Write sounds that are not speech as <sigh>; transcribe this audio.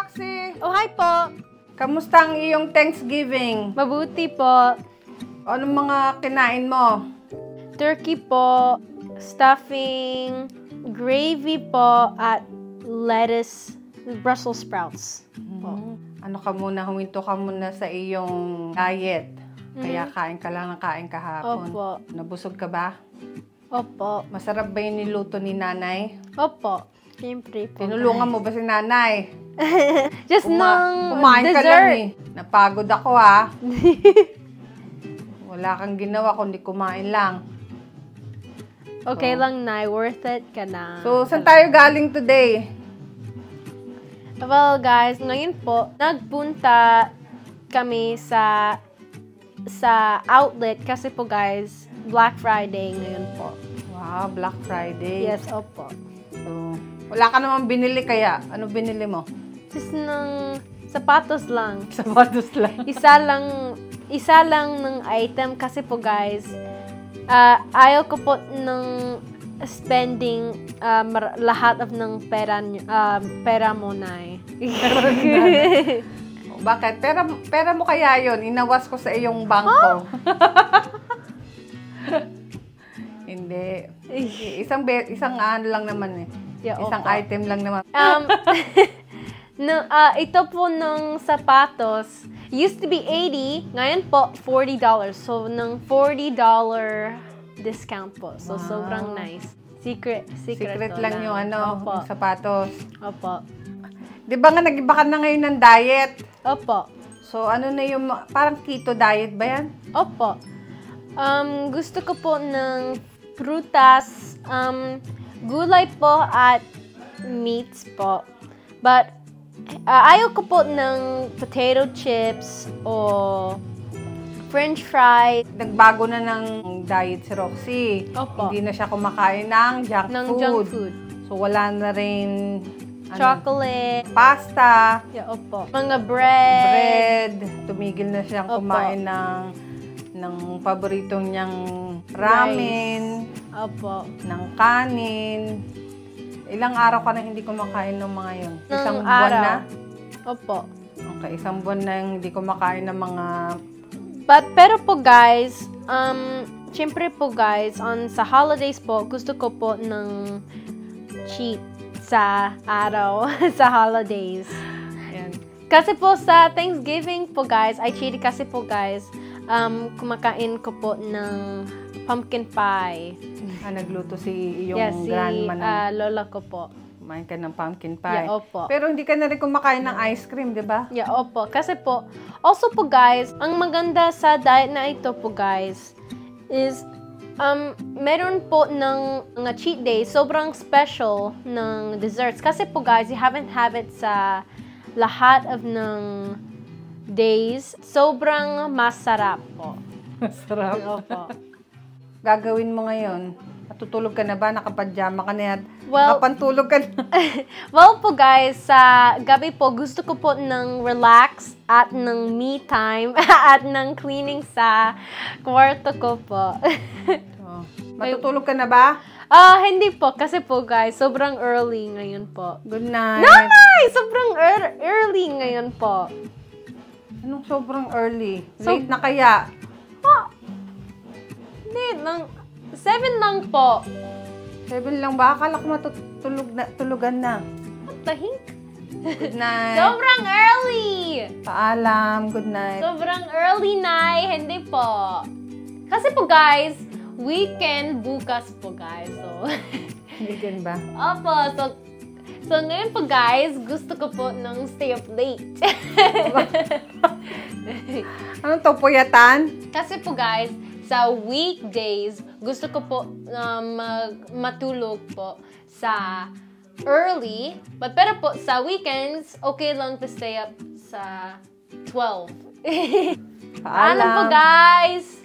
Roxy! Oh, hi po. Kamusta ang iyong Thanksgiving? Mabuti po. Anong mga kinain mo? Turkey po, stuffing, gravy po, at lettuce, Brussels sprouts. Po. Ano ka muna, huminto ka muna sa iyong diet. Kaya kain ka lang ng kain kahapon. Opo. Nabusog ka ba? Opo. Masarap ba yung niluto ni nanay? Opo. Siyempre po. Tinulungan mo ba si nanay? <laughs> Just Kuma- ng kumain ka lang dessert. eh. Napagod ako ah. <laughs> Wala kang ginawa kundi kumain lang. Okay lang na, worth it ka na. So, saan tayo galing today? Well, guys, ngayon po, nagpunta kami sa sa outlet kasi po guys, Black Friday ngayon po. Wow, Black Friday. Yes, opo. So, wala ka namang binili kaya. Ano binili mo? Just ng sapatos lang. <laughs> Sapatos lang. Isa lang, isa lang ng item kasi po guys, ah, ayaw ko po ng spending mar- lahat of ng pera, ah, pera mo na eh. <laughs> Bakit? Pera, pera mo kaya yon Inawas ko sa iyong bangko. <laughs> Hindi. Isang isang ano lang naman eh. Yeah, isang opo. item lang naman. Um, <laughs> <laughs> no, ah, ito po ng sapatos, used to be 80, ngayon po $40. So, ng $40 discount po. So, Wow. sobrang nice. Secret, secret, Secret to lang yung ano, Opo. yung sapatos. Opo. Di ba nga nag-iba ka na ngayon ng diet? Opo. So, ano na yung, parang keto diet ba yan? Opo. Um, gusto ko po ng prutas, um, gulay po at meats po. But, uh, ayaw ko po ng potato chips o french fries Nagbago na ng diet si Roxy. Opo. Hindi na siya kumakain ng junk ng food. junk food. So, wala na rin ano, Chocolate. pasta, Yeah, opo. Mga bread. bread. Tumigil na siyang Opo. kumain ng ng paboritong niyang ramen, Opo. ng kanin. Ilang araw ka na hindi kumakain ng mga yun? Ng Isang buwan araw. na? Opo. Okay, isang buwan na yung hindi kumakain ng mga... But, pero po guys, um, syempre po guys, on sa holidays po, gusto ko po ng cheat sa araw, <laughs> sa holidays. Yan. Kasi po sa Thanksgiving po guys, I cheated kasi po guys, um, kumakain ko po ng pumpkin pie. Ah, nagluto si iyong yes, si grandma ng ah, lola ko po. kumain ka ng pumpkin pie. Yeah, opo. Pero hindi ka na rin kumakain ng ice cream, di ba? Yeah, opo. Kasi po, also po guys, ang maganda sa diet na ito po guys, is um, meron po ng mga cheat days, sobrang special ng desserts. Kasi po guys, you haven't have it sa lahat of ng days. Sobrang masarap po. Masarap. <laughs> Opo. Gagawin mo ngayon? Natutulog ka na ba? Nakapadyama ka na yan? Well- Nakapantulog ka na? <laughs> well po guys, sa gabi po, gusto ko po ng relax at ng me time <laughs> at ng cleaning sa kwarto ko po. Oh. Matutulog ka na ba? Ah, hindi po. Kasi po, guys, sobrang early ngayon po. Good night. Nanay! Sobrang ear- early ngayon po. Anong sobrang early? So- Late na kaya? Ah, hindi lang. Seven lang po. Seven lang ba? Akala ko matutulog na, tulugan na. What the heck? Good night. <laughs> Sobrang early! Paalam. Good night. Sobrang early, Nay. Hindi po. Kasi po, guys, weekend bukas po, guys. So, <laughs> Weekend ba? opo. So, so ngayon po, guys, gusto ko po ng stay up late. <laughs> Anong to? Puyatan? Kasi po guys, sa weekdays, gusto ko po na mag- matulog po sa early. But pero po, sa weekends, okay lang to stay up sa 12. <laughs> Paalam po guys!